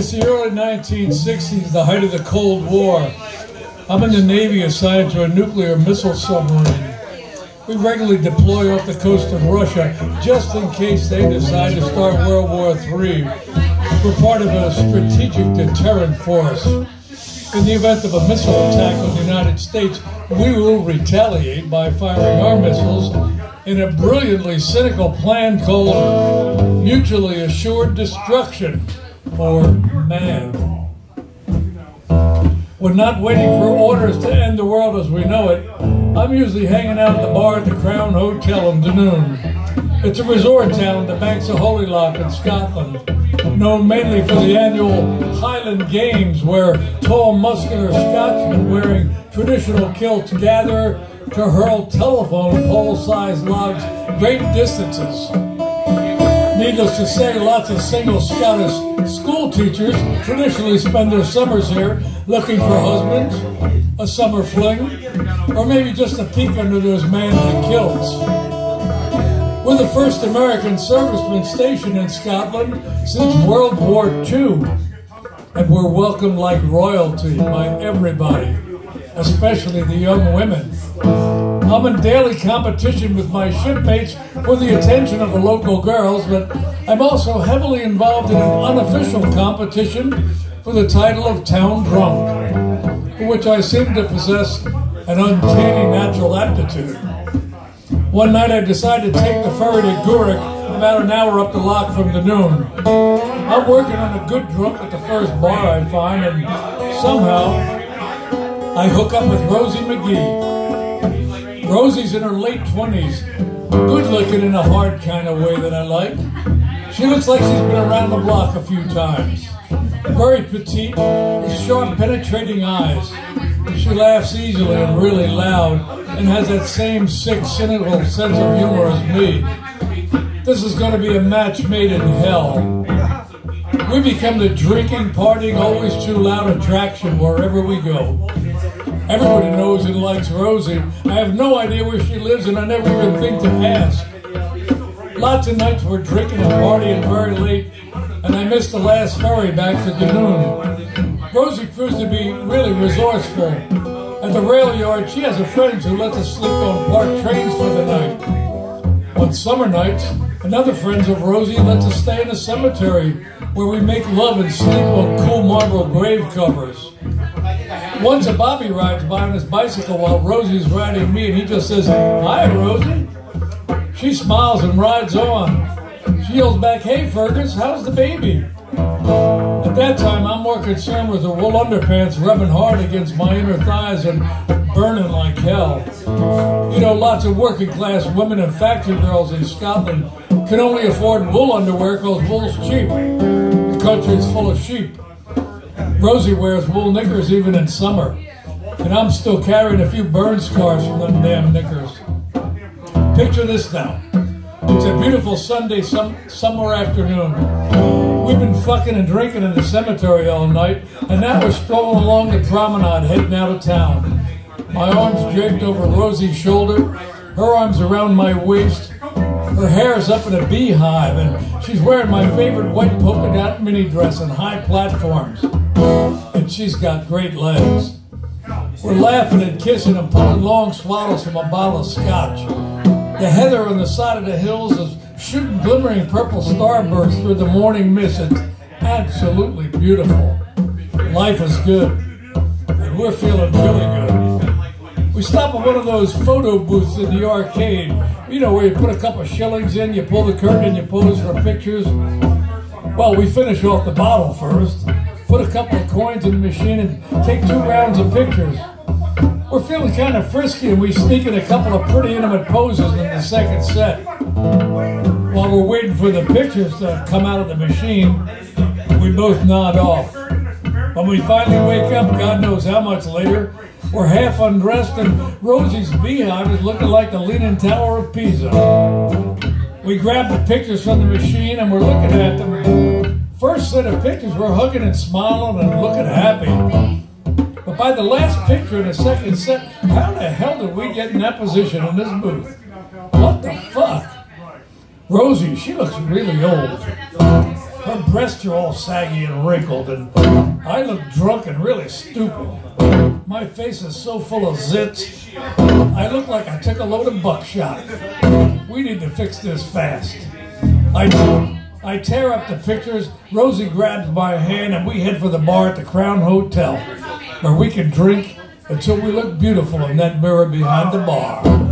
It's the early 1960s, the height of the Cold War. I'm in the Navy assigned to a nuclear missile submarine. We regularly deploy off the coast of Russia just in case they decide to start World War III. We're part of a strategic deterrent force. In the event of a missile attack on the United States, we will retaliate by firing our missiles in a brilliantly cynical plan called mutually assured destruction, or MAD. We're not waiting for orders to end the world as we know it. I'm usually hanging out at the bar at the Crown Hotel in Dunoon. It's a resort town on the banks of Holy Loch in Scotland, known mainly for the annual Highland Games, where tall, muscular Scotchmen wearing traditional kilts gather to hurl telephone pole-sized logs great distances. Needless to say, lots of single Scottish school teachers traditionally spend their summers here looking for husbands, a summer fling, or maybe just a peek under those manly kilts. We're the first American servicemen stationed in Scotland since World War II, and we're welcomed like royalty by everybody, especially the young women. I'm in daily competition with my shipmates for the attention of the local girls, but I'm also heavily involved in an unofficial competition for the title of Town Drunk, for which I seem to possess an uncanny natural aptitude. One night I decided to take the ferry to Gourock, about an hour up the loch from Dunoon. I'm working on a good drunk at the first bar I find, and somehow I hook up with Rosie McGee. Rosie's in her late 20s, good looking in a hard kind of way that I like. She looks like she's been around the block a few times. Very petite, with sharp, penetrating eyes. She laughs easily and really loud, and has that same sick, cynical sense of humor as me. This is going to be a match made in hell. We become the drinking, partying, always too loud attraction wherever we go. Everybody knows and likes Rosie. I have no idea where she lives, and I never even think to ask. Lots of nights we're drinking and partying very late, and I missed the last ferry back to Dunoon. Rosie proves to be really resourceful. At the rail yard, she has a friend who lets us sleep on parked trains for the night. On summer nights, another friend of Rosie lets us stay in a cemetery where we make love and sleep on cool marble grave covers. Once a Bobby rides by on his bicycle while Rosie's riding me, and he just says, Hi, Rosie. She smiles and rides on. She yells back, Hey, Fergus, how's the baby? At that time, I'm more concerned with her wool underpants rubbing hard against my inner thighs and burning like hell. You know, lots of working class women and factory girls in Scotland can only afford wool underwear because wool's cheap. The country's full of sheep. Rosie wears wool knickers even in summer. And I'm still carrying a few burn scars from them damn knickers. Picture this now. It's a beautiful Sunday some, summer afternoon. We've been fucking and drinking in the cemetery all night, and now we're strolling along the promenade heading out of town. My arms draped over Rosie's shoulder, her arms around my waist, her hair is up in a beehive, and she's wearing my favorite white polka dot mini dress and high platforms and she's got great legs. We're laughing and kissing and pulling long swallows from a bottle of scotch. The heather on the side of the hills is shooting glimmering purple starbursts through the morning mist. It's absolutely beautiful. Life is good, and we're feeling really good. Stop at one of those photo booths in the arcade, you know, where you put a couple shillings in, you pull the curtain, you pose for pictures. Well, we finish off the bottle first put a couple of coins in the machine and take two rounds of pictures. We're feeling kind of frisky and we sneak in a couple of pretty intimate poses in the second set. While we're waiting for the pictures to come out of the machine, we both nod off. When we finally wake up, God knows how much later, we're half undressed and Rosie's beehive is looking like the Leaning Tower of Pisa. We grab the pictures from the machine and we're looking at them First set of pictures, we're hugging and smiling and looking happy. But by the last picture in the second set, how the hell did we get in that position in this booth? What the fuck? Rosie, she looks really old. Her breasts are all saggy and wrinkled, and I look drunk and really stupid. My face is so full of zits, I look like I took a load of buckshot. We need to fix this fast. I, I tear up the pictures, Rosie grabs my hand, and we head for the bar at the Crown Hotel, where we can drink until we look beautiful in that mirror behind the bar.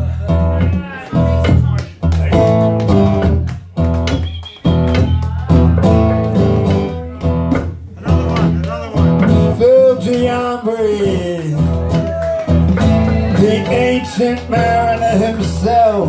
Ancient mariner himself,